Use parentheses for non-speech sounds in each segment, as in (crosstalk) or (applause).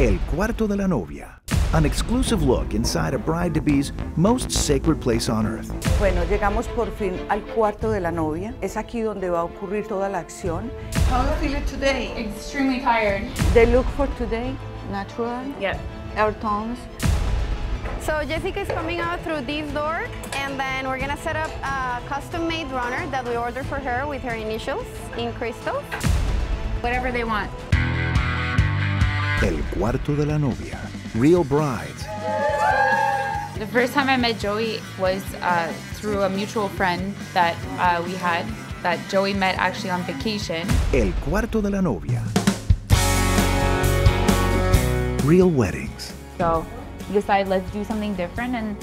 El Cuarto de la Novia. An exclusive look inside a bride-to-be's most sacred place on earth. Bueno, llegamos por fin al cuarto de la novia. Es aquí donde va a ocurrir toda la acción. How do you feel today? Extremely tired. The look for today, natural, Yep. earth tones. So Jessica is coming out through this door, and then we're gonna set up a custom-made runner that we ordered for her with her initials in crystals. Whatever they want. El Cuarto de la Novia. Real brides. The first time I met Joey was uh, through a mutual friend that uh, we had that Joey met actually on vacation. El Cuarto de la Novia. Real weddings. So we decided let's do something different and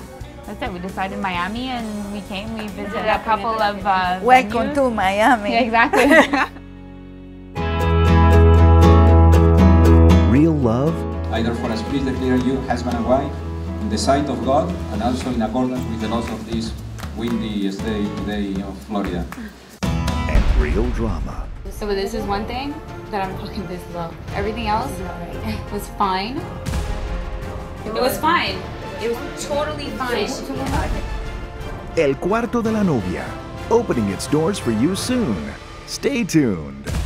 that's it. We decided Miami and we came. We visited a couple of uh, Welcome venues. to Miami. Yeah, exactly. (laughs) either for a spirit declaring you husband and wife in the sight of God and also in accordance with the laws of this windy state today of Florida. And real drama. so this is one thing that I'm fucking this about. Everything else was fine. It was fine. It was totally fine. El Cuarto de la Novia. Opening its doors for you soon. Stay tuned.